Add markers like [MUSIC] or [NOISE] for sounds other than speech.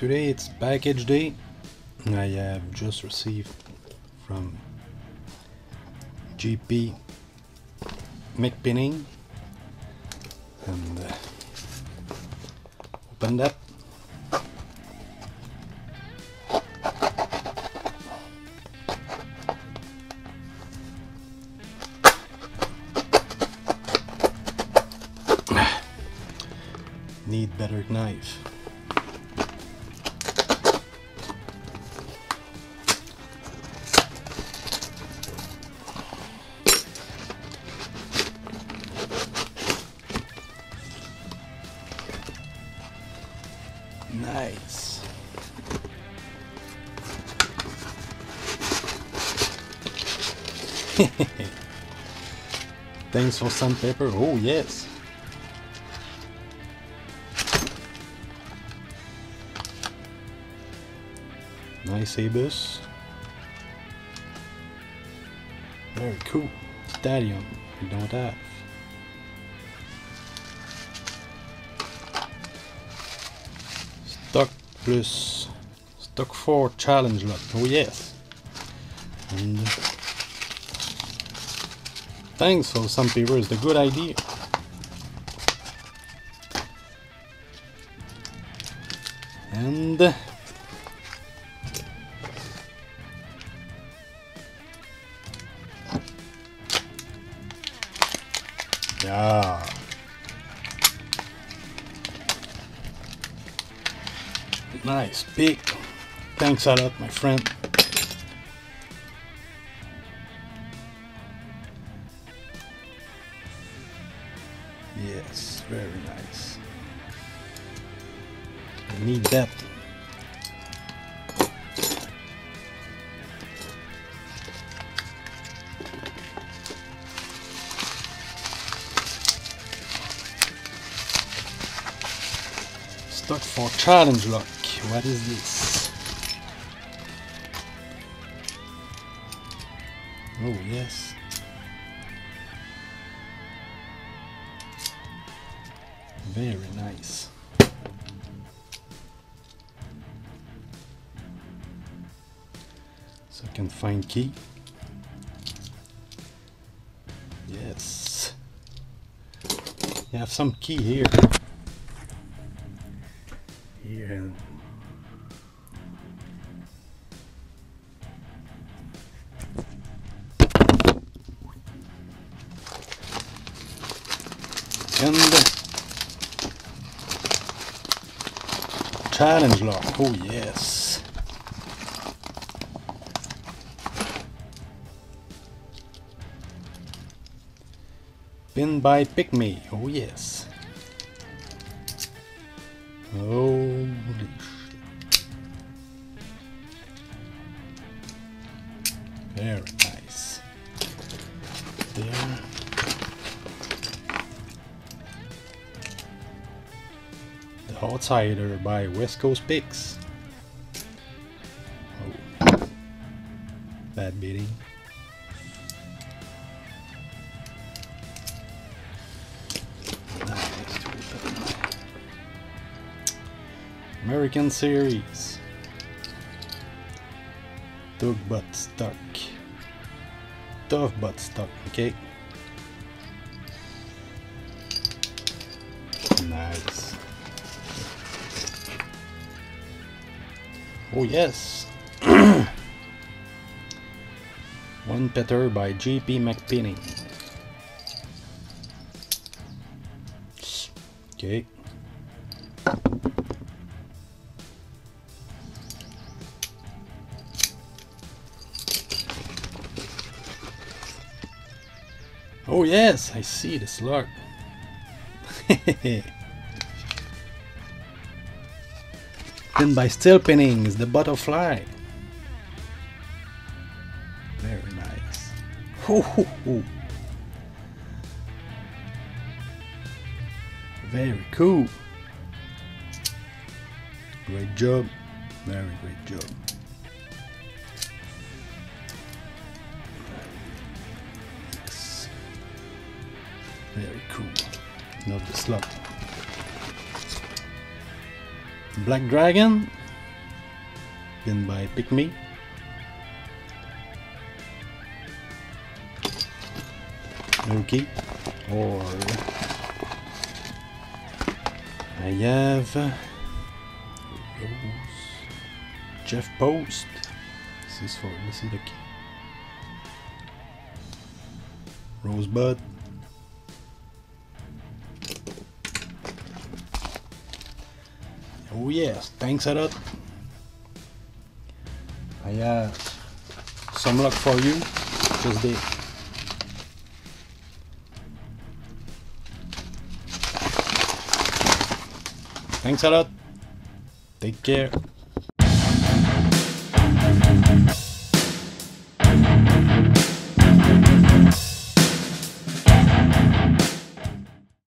Today it's package day. I have just received from JP McPinning and uh, open that. [SIGHS] Need better knife. Nice. [LAUGHS] Thanks for sandpaper. Oh yes. Nice Abus. Very cool. Stadium. We don't have. Stock plus stock 4 challenge lot. Oh yes. And thanks for some people is the good idea. And yeah. Nice, big. Thanks a lot, my friend. Yes, very nice. I need that. Stuck for challenge lock. What is this? Oh yes. Very nice. So I can find key. Yes. You have some key here. Here. And challenge lock. Oh yes. Pin by Pick Me. Oh yes. Holy shit. Very Outsider by West Coast Picks. Oh. Bad beating. American Series. Tough butt stuck. Tough butt stuck, okay. Nice. Oh yes. [CLEARS THROAT] One Petter by JP McPinning. Okay. Oh yes, I see the slug. [LAUGHS] Then by still pinning is the butterfly. Very nice. Hoo, hoo, hoo. Very cool. Great job. Very great job. Very cool. Not the slot. Black Dragon. Been by Pick Me. No key. Or I have. Jeff Post. This is for this is the key. Rosebud. Oh yes, thanks a lot. I have some luck for you. Just there. Thanks a lot. Take care.